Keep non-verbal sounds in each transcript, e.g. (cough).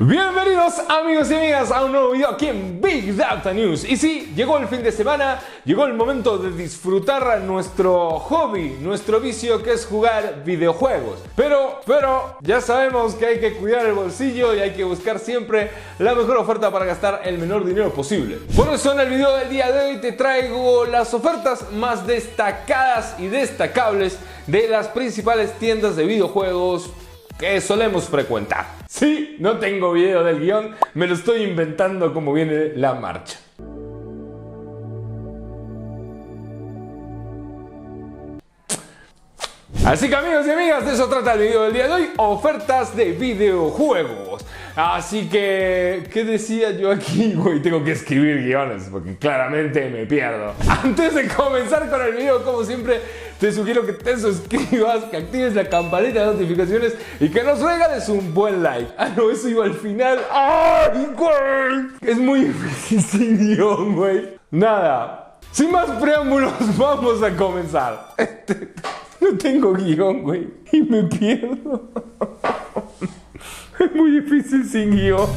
Bienvenidos amigos y amigas a un nuevo video aquí en Big Data News. Y sí, llegó el fin de semana, llegó el momento de disfrutar nuestro hobby, nuestro vicio que es jugar videojuegos. Pero, pero, ya sabemos que hay que cuidar el bolsillo y hay que buscar siempre la mejor oferta para gastar el menor dinero posible. Por eso en el video del día de hoy te traigo las ofertas más destacadas y destacables de las principales tiendas de videojuegos que solemos frecuentar. Sí, no tengo video del guion, me lo estoy inventando como viene la marcha. Así que amigos y amigas, de eso trata el video del día de hoy, ofertas de videojuegos. Así que, ¿qué decía yo aquí? (laughs) Güey, tengo que escribir guiones porque claramente me pierdo. Antes de comenzar con el video, como siempre, te sugiero que te suscribas, que actives la campanita de notificaciones y que nos regales un buen like. Ah, no, eso iba al final. ¡Ay, güey! Es muy difícil (laughs) sin guion, güey. Nada. Sin más preámbulos, (laughs) vamos a comenzar. No tengo guion, güey. Y me pierdo. Es (laughs) muy difícil sin guion.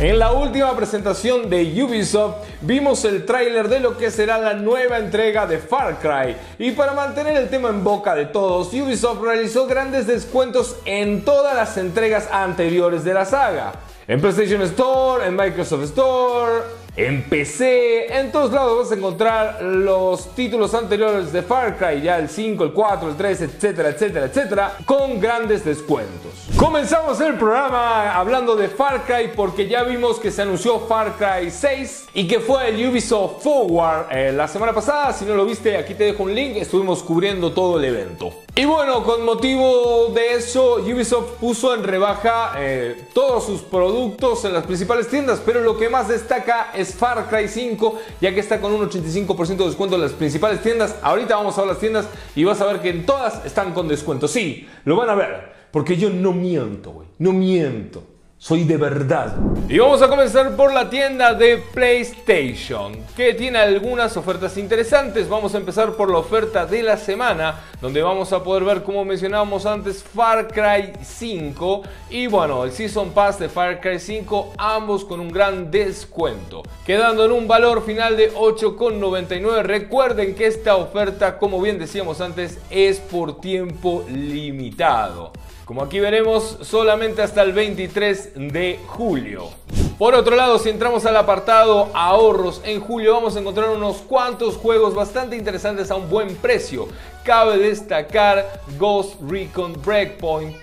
En la última presentación de Ubisoft vimos el tráiler de lo que será la nueva entrega de Far Cry y para mantener el tema en boca de todos, Ubisoft realizó grandes descuentos en todas las entregas anteriores de la saga. En PlayStation Store, en Microsoft Store, en PC, en todos lados vas a encontrar los títulos anteriores de Far Cry, ya el 5, el 4, el 3, etcétera, etcétera, etcétera, con grandes descuentos. Comenzamos el programa hablando de Far Cry porque ya vimos que se anunció Far Cry 6 y que fue el Ubisoft Forward eh, la semana pasada. Si no lo viste, aquí te dejo un link, estuvimos cubriendo todo el evento. Y bueno, con motivo de eso, Ubisoft puso en rebaja eh, todos sus productos en las principales tiendas, pero lo que más destaca es Far Cry 5, ya que está con un 85% de descuento en las principales tiendas. Ahorita vamos a las tiendas y vas a ver que en todas están con descuento. Sí, lo van a ver, porque yo no miento, güey, no miento. Soy de verdad. Y vamos a comenzar por la tienda de PlayStation, que tiene algunas ofertas interesantes. Vamos a empezar por la oferta de la semana, donde vamos a poder ver, como mencionábamos antes, Far Cry 5 y bueno, el Season Pass de Far Cry 5, ambos con un gran descuento, quedando en un valor final de 8,99. Recuerden que esta oferta, como bien decíamos antes, es por tiempo limitado. Como aquí veremos, solamente hasta el 23 de julio. Por otro lado, si entramos al apartado ahorros en julio, vamos a encontrar unos cuantos juegos bastante interesantes a un buen precio. Cabe destacar Ghost Recon Breakpoint,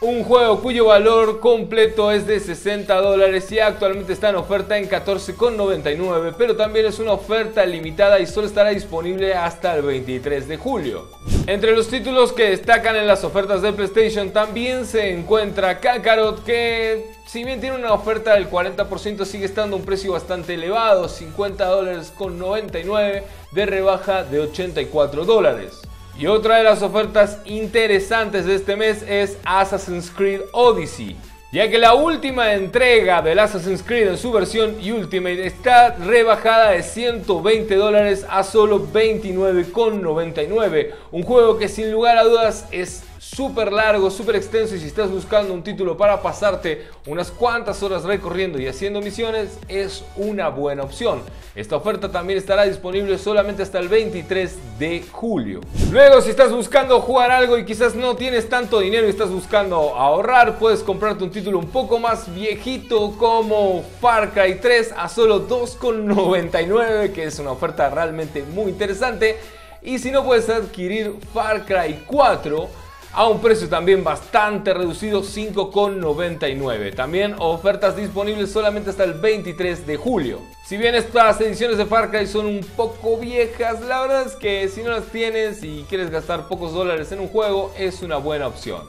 un juego cuyo valor completo es de 60 dólares y actualmente está en oferta en 14,99, pero también es una oferta limitada y solo estará disponible hasta el 23 de julio. Entre los títulos que destacan en las ofertas de PlayStation también se encuentra Kakarot que si bien tiene una oferta del 40% sigue estando a un precio bastante elevado, 50 dólares con 99 de rebaja de 84 dólares. Y otra de las ofertas interesantes de este mes es Assassin's Creed Odyssey, ya que la última entrega del Assassin's Creed en su versión Ultimate está rebajada de 120 dólares a solo 29,99. Un juego que sin lugar a dudas es súper largo, súper extenso y si estás buscando un título para pasarte unas cuantas horas recorriendo y haciendo misiones es una buena opción. Esta oferta también estará disponible solamente hasta el 23 de julio. Luego si estás buscando jugar algo y quizás no tienes tanto dinero y estás buscando ahorrar, puedes comprarte un título un poco más viejito como Far Cry 3 a solo 2,99 que es una oferta realmente muy interesante. Y si no puedes adquirir Far Cry 4 a un precio también bastante reducido, 5,99. También ofertas disponibles solamente hasta el 23 de julio. Si bien estas ediciones de Far Cry son un poco viejas, la verdad es que si no las tienes y quieres gastar pocos dólares en un juego, es una buena opción.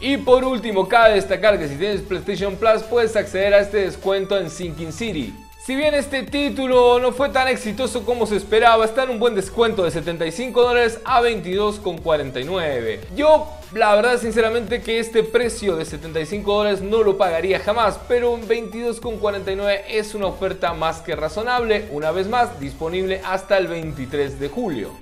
Y por último, cabe destacar que si tienes PlayStation Plus puedes acceder a este descuento en Sinking City. Si bien este título no fue tan exitoso como se esperaba, está en un buen descuento de 75 dólares a 22,49. Yo, la verdad, sinceramente, que este precio de 75 dólares no lo pagaría jamás, pero 22,49 es una oferta más que razonable, una vez más, disponible hasta el 23 de julio.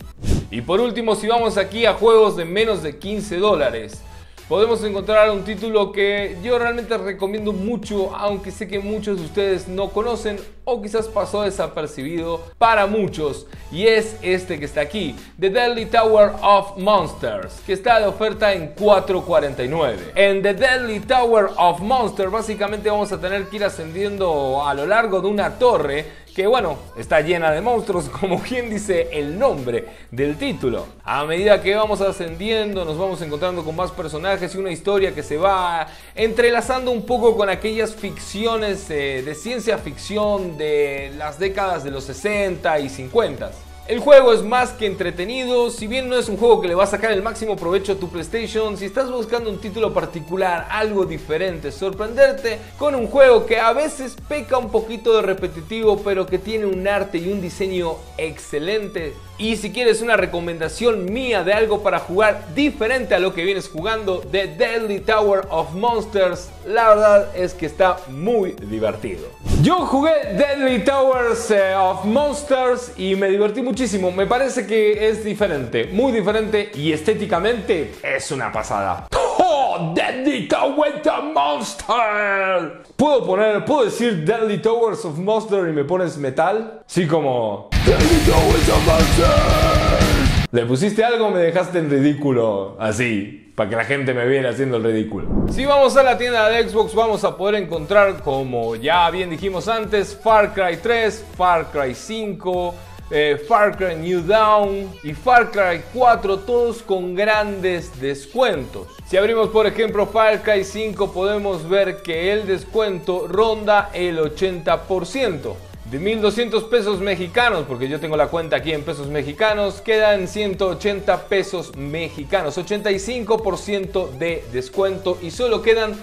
Y por último, si vamos aquí a juegos de menos de 15 dólares, podemos encontrar un título que yo realmente recomiendo mucho, aunque sé que muchos de ustedes no conocen o quizás pasó desapercibido para muchos, y es este que está aquí, The Deadly Tower of Monsters, que está de oferta en 4.49. En The Deadly Tower of Monsters básicamente vamos a tener que ir ascendiendo a lo largo de una torre que bueno, está llena de monstruos, (laughs) como quien dice el nombre del título. A medida que vamos ascendiendo, nos vamos encontrando con más personajes y una historia que se va entrelazando un poco con aquellas ficciones eh, de ciencia ficción de las décadas de los 60 y 50. El juego es más que entretenido, si bien no es un juego que le va a sacar el máximo provecho a tu PlayStation, si estás buscando un título particular, algo diferente, sorprenderte con un juego que a veces peca un poquito de repetitivo, pero que tiene un arte y un diseño excelente. Y si quieres una recomendación mía de algo para jugar diferente a lo que vienes jugando, The Deadly Tower of Monsters, la verdad es que está muy divertido. Yo jugué Deadly Towers eh, of Monsters y me divertí muchísimo. Me parece que es diferente, muy diferente y estéticamente es una pasada. ¡Oh! Deadly Towers of Monsters. ¿Puedo poner, puedo decir Deadly Towers of Monsters y me pones metal? Sí, como... ¿Le pusiste algo me dejaste en ridículo? Así para que la gente me viera haciendo el ridículo. Si vamos a la tienda de Xbox vamos a poder encontrar, como ya bien dijimos antes, Far Cry 3, Far Cry 5, eh, Far Cry New Dawn y Far Cry 4, todos con grandes descuentos. Si abrimos por ejemplo Far Cry 5 podemos ver que el descuento ronda el 80% de 1200 pesos mexicanos, porque yo tengo la cuenta aquí en pesos mexicanos, quedan 180 pesos mexicanos, 85% de descuento y solo quedan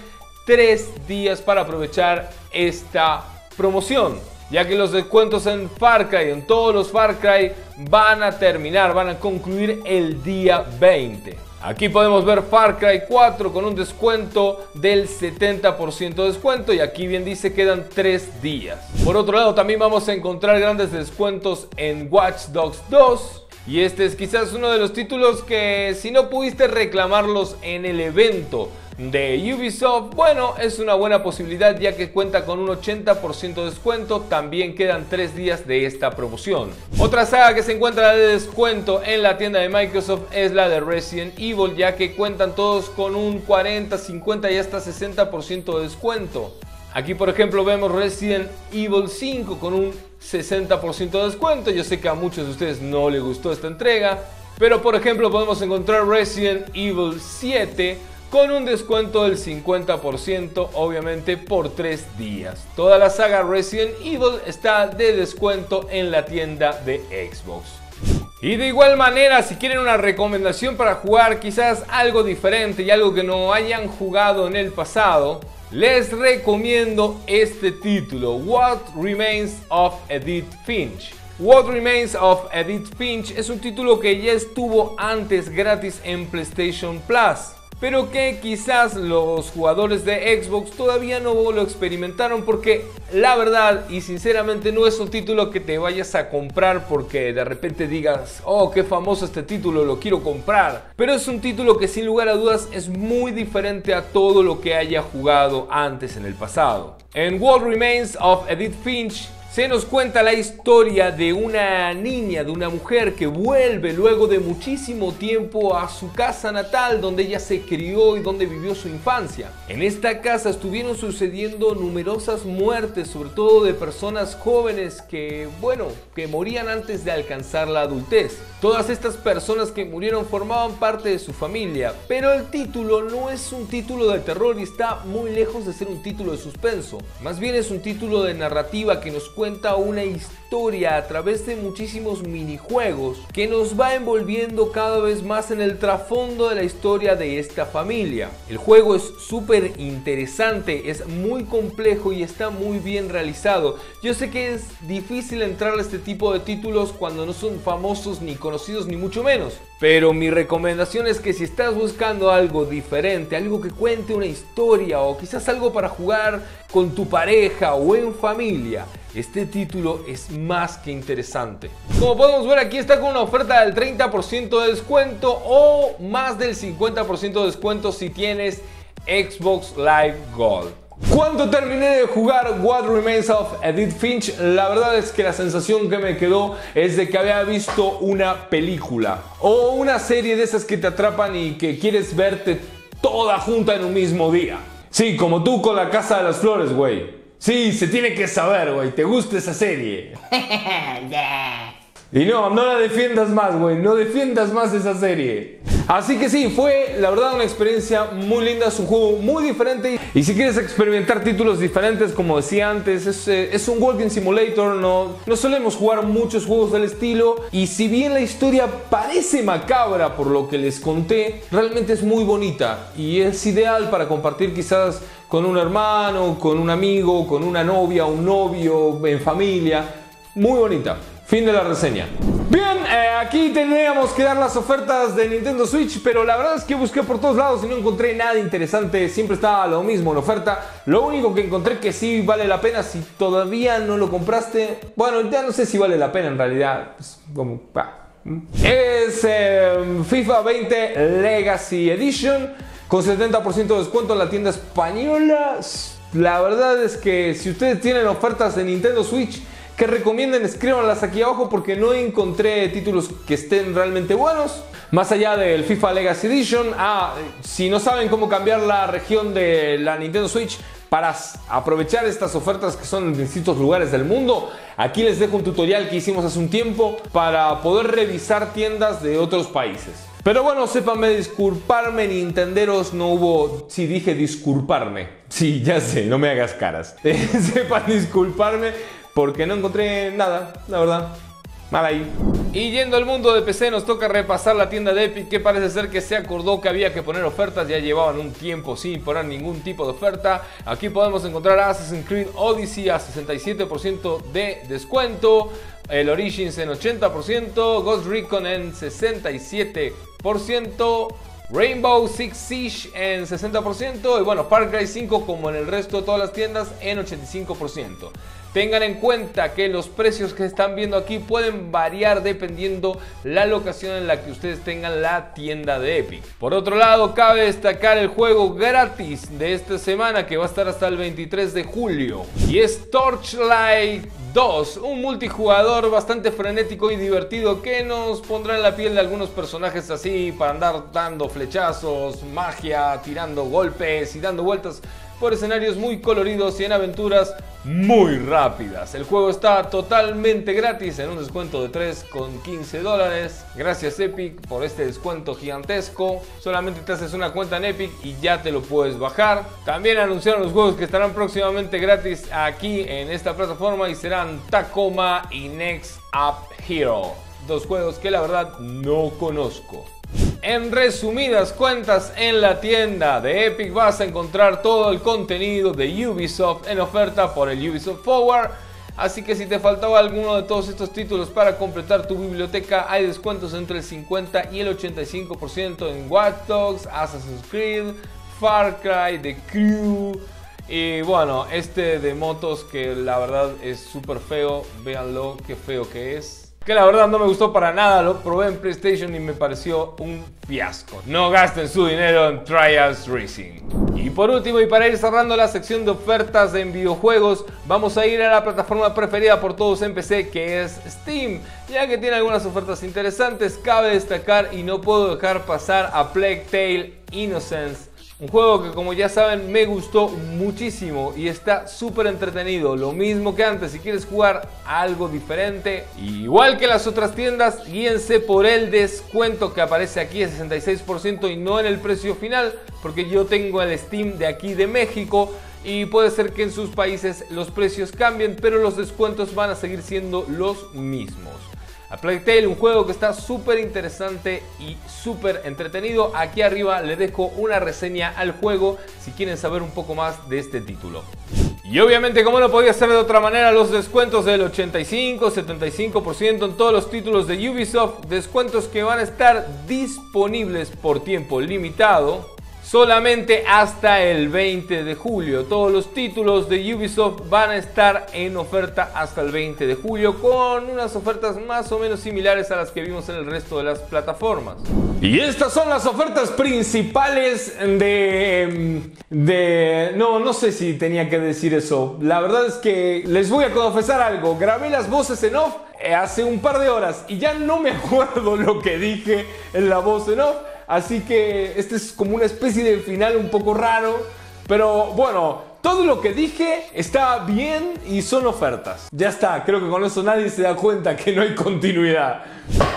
3 días para aprovechar esta promoción. Ya que los descuentos en Far Cry, en todos los Far Cry, van a terminar, van a concluir el día 20. Aquí podemos ver Far Cry 4 con un descuento del 70% de descuento y aquí bien dice quedan 3 días. Por otro lado también vamos a encontrar grandes descuentos en Watch Dogs 2 y este es quizás uno de los títulos que si no pudiste reclamarlos en el evento de Ubisoft, bueno, es una buena posibilidad ya que cuenta con un 80% de descuento, también quedan 3 días de esta promoción. Otra saga que se encuentra de descuento en la tienda de Microsoft es la de Resident Evil, ya que cuentan todos con un 40, 50 y hasta 60% de descuento. Aquí por ejemplo vemos Resident Evil 5 con un 60% de descuento, yo sé que a muchos de ustedes no les gustó esta entrega, pero por ejemplo podemos encontrar Resident Evil 7 con un descuento del 50% obviamente por 3 días. Toda la saga Resident Evil está de descuento en la tienda de Xbox. Y de igual manera, si quieren una recomendación para jugar quizás algo diferente y algo que no hayan jugado en el pasado, les recomiendo este título, What Remains of Edith Finch. What Remains of Edith Finch es un título que ya estuvo antes gratis en PlayStation Plus pero que quizás los jugadores de Xbox todavía no lo experimentaron porque la verdad y sinceramente no es un título que te vayas a comprar porque de repente digas, oh, qué famoso este título, lo quiero comprar. Pero es un título que sin lugar a dudas es muy diferente a todo lo que haya jugado antes en el pasado. En What Remains of Edith Finch se nos cuenta la historia de una niña, de una mujer que vuelve luego de muchísimo tiempo a su casa natal donde ella se crió y donde vivió su infancia. En esta casa estuvieron sucediendo numerosas muertes, sobre todo de personas jóvenes que, bueno, que morían antes de alcanzar la adultez. Todas estas personas que murieron formaban parte de su familia, pero el título no es un título de terror y está muy lejos de ser un título de suspenso. Más bien es un título de narrativa que nos cuenta cuenta una historia a través de muchísimos minijuegos que nos va envolviendo cada vez más en el trasfondo de la historia de esta familia. El juego es súper interesante, es muy complejo y está muy bien realizado. Yo sé que es difícil entrar a este tipo de títulos cuando no son famosos ni conocidos ni mucho menos. Pero mi recomendación es que si estás buscando algo diferente, algo que cuente una historia o quizás algo para jugar con tu pareja o en familia, este título es más que interesante. Como podemos ver aquí está con una oferta del 30% de descuento o más del 50% de descuento si tienes Xbox Live Gold. Cuando terminé de jugar What Remains of Edith Finch, la verdad es que la sensación que me quedó es de que había visto una película o una serie de esas que te atrapan y que quieres verte toda junta en un mismo día. Sí, como tú con la Casa de las Flores, güey. Sí, se tiene que saber, güey. ¿Te gusta esa serie? (laughs) Y no, no la defiendas más, güey. No defiendas más esa serie. Así que sí, fue la verdad una experiencia muy linda. Es un juego muy diferente. Y si quieres experimentar títulos diferentes, como decía antes, es, eh, es un Walking Simulator. No, no solemos jugar muchos juegos del estilo. Y si bien la historia parece macabra por lo que les conté, realmente es muy bonita. Y es ideal para compartir quizás con un hermano, con un amigo, con una novia, un novio, en familia. Muy bonita. Fin de la reseña. Bien, eh, aquí tendríamos que dar las ofertas de Nintendo Switch, pero la verdad es que busqué por todos lados y no encontré nada interesante. Siempre estaba lo mismo en oferta. Lo único que encontré que sí vale la pena, si todavía no lo compraste, bueno, ya no sé si vale la pena en realidad. Pues, como, Es em, FIFA 20 Legacy Edition con 70% de descuento en la tienda española. La verdad es que si ustedes tienen ofertas de Nintendo Switch, que recomienden, escríbanlas aquí abajo porque no encontré títulos que estén realmente buenos. Más allá del FIFA Legacy Edition, ah, si no saben cómo cambiar la región de la Nintendo Switch para aprovechar estas ofertas que son en distintos lugares del mundo, aquí les dejo un tutorial que hicimos hace un tiempo para poder revisar tiendas de otros países. Pero bueno, sépanme disculparme, Nintenderos, no hubo... Sí, dije disculparme. Sí, ya sé, no me hagas caras. (laughs) Sepan disculparme porque no encontré nada, la verdad. Mal ahí. Y yendo al mundo de PC nos toca repasar la tienda de Epic que parece ser que se acordó que había que poner ofertas, ya llevaban un tiempo sin poner ningún tipo de oferta. Aquí podemos encontrar Assassin's Creed Odyssey a 67% de descuento, el Origins en 80%, Ghost Recon en 67%, Rainbow Six Siege en 60% y bueno, Far Cry 5 como en el resto de todas las tiendas en 85%. Tengan en cuenta que los precios que están viendo aquí pueden variar dependiendo la locación en la que ustedes tengan la tienda de Epic. Por otro lado, cabe destacar el juego gratis de esta semana que va a estar hasta el 23 de julio y es Torchlight 2, un multijugador bastante frenético y divertido que nos pondrá en la piel de algunos personajes así para andar dando flechazos, magia, tirando golpes y dando vueltas por escenarios muy coloridos y en aventuras muy rápidas. El juego está totalmente gratis en un descuento de 3 con 15 dólares. Gracias Epic por este descuento gigantesco. Solamente te haces una cuenta en Epic y ya te lo puedes bajar. También anunciaron los juegos que estarán próximamente gratis aquí en esta plataforma y serán Tacoma y Next Up Hero. Dos juegos que la verdad no conozco. En resumidas cuentas, en la tienda de Epic vas a encontrar todo el contenido de Ubisoft en oferta por el Ubisoft Forward. Así que si te faltaba alguno de todos estos títulos para completar tu biblioteca, hay descuentos entre el 50 y el 85% en Watch Dogs, Assassin's Creed, Far Cry, The Crew. Y bueno, este de motos que la verdad es súper feo, véanlo, qué feo que es que la verdad no me gustó para nada, lo probé en PlayStation y me pareció un fiasco. No gasten su dinero en Trials Racing. Y por último, y para ir cerrando la sección de ofertas en videojuegos, vamos a ir a la plataforma preferida por todos en PC, que es Steam. Ya que tiene algunas ofertas interesantes, cabe destacar y no puedo dejar pasar a Plague Tale Innocence un juego que como ya saben me gustó muchísimo y está súper entretenido. Lo mismo que antes, si quieres jugar algo diferente, igual que las otras tiendas, guíense por el descuento que aparece aquí de 66% y no en el precio final, porque yo tengo el Steam de aquí de México y puede ser que en sus países los precios cambien, pero los descuentos van a seguir siendo los mismos. A Plague Tale, un juego que está súper interesante y súper entretenido. Aquí arriba le dejo una reseña al juego si quieren saber un poco más de este título. Y obviamente, como no podía ser de otra manera, los descuentos del 85, 75% en todos los títulos de Ubisoft, descuentos que van a estar disponibles por tiempo limitado solamente hasta el 20 de julio. Todos los títulos de Ubisoft van a estar en oferta hasta el 20 de julio con unas ofertas más o menos similares a las que vimos en el resto de las plataformas. Y estas son las ofertas principales de... de... No, no sé si tenía que decir eso. La verdad es que les voy a confesar algo. Grabé las voces en off eh, hace un par de horas y ya no me (laughs) acuerdo lo que dije en la voz en off. Así que este es como una especie de final un poco raro. Pero bueno, todo lo que dije está bien y son ofertas. Ya está, creo que con eso nadie se da cuenta que no hay continuidad.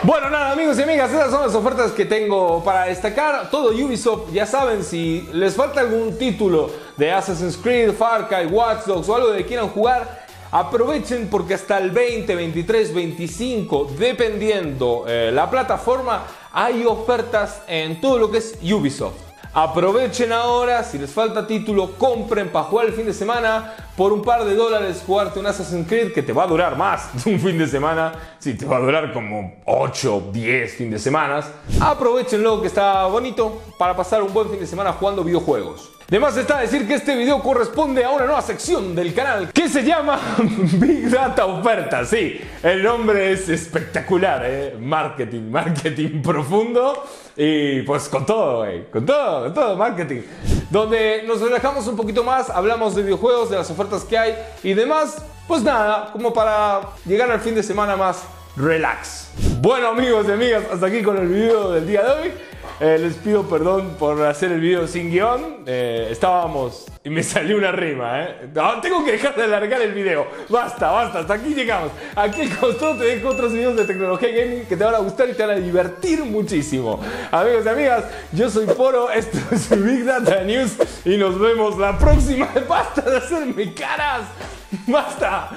Bueno, nada, amigos y amigas, esas son las ofertas que tengo para destacar. Todo Ubisoft, ya saben, si les falta algún título de Assassin's Creed, Far Cry, Watch Dogs o algo de que quieran jugar, Aprovechen porque hasta el 20, 23, 25, dependiendo eh, la plataforma, hay ofertas en todo lo que es Ubisoft. Aprovechen ahora, si les falta título, compren para jugar el fin de semana. Por un par de dólares jugarte un Assassin's Creed que te va a durar más (laughs) de un fin de semana. Sí, te va a durar como 8, 10 fin de semanas. Aprovechenlo que está bonito para pasar un buen fin de semana jugando videojuegos. Además está decir que este video corresponde a una nueva sección del canal que se llama (laughs) Big Data Ofertas. Sí, el nombre es espectacular, ¿eh? Marketing, marketing (laughs) profundo y pues con todo, con todo, con todo, marketing. Donde nos relajamos un poquito más, hablamos de videojuegos, de las ofertas que hay y demás. Pues nada, como para llegar al fin de semana más relax. Bueno amigos y amigas, hasta aquí con el video del día de hoy. Eh, les pido perdón por hacer el video sin guion. Eh, estábamos y me (laughs) salió una rima, ¿eh? tengo que dejar de alargar el video. Basta, basta, hasta aquí llegamos. Aquí costó te dejo otros videos de tecnología gaming que te van a gustar y te van a divertir muchísimo. Amigos y amigas, yo soy Poro, (laughs) esto es Big Data News y nos vemos la próxima. (laughs) Basta de hacerme caras. Basta.